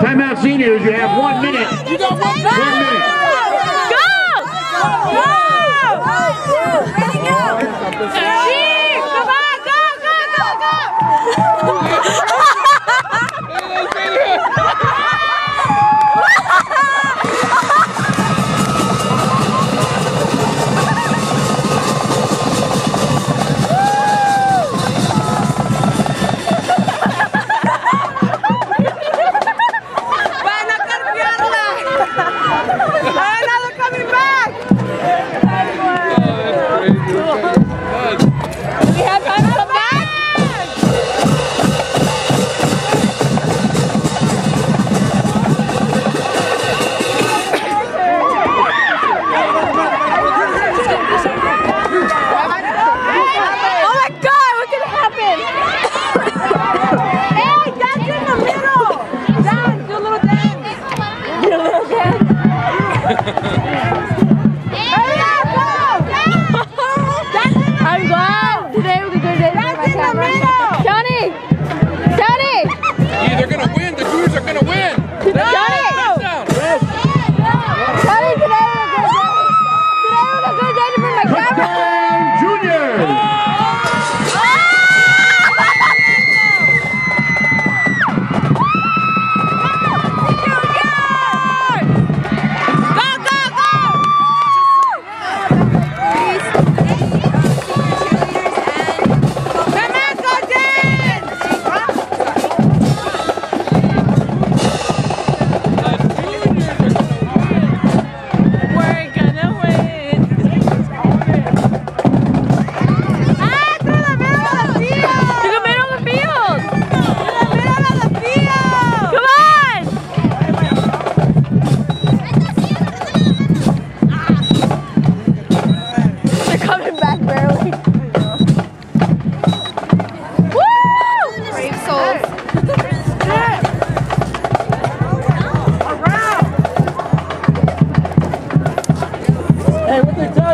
Timeout seniors, you have one minute. You got one minute. One minute. Go! Go! Go! Go! Go! Go! Go! Go! Go! Go! Go! Go! Go! Hey, what's they tell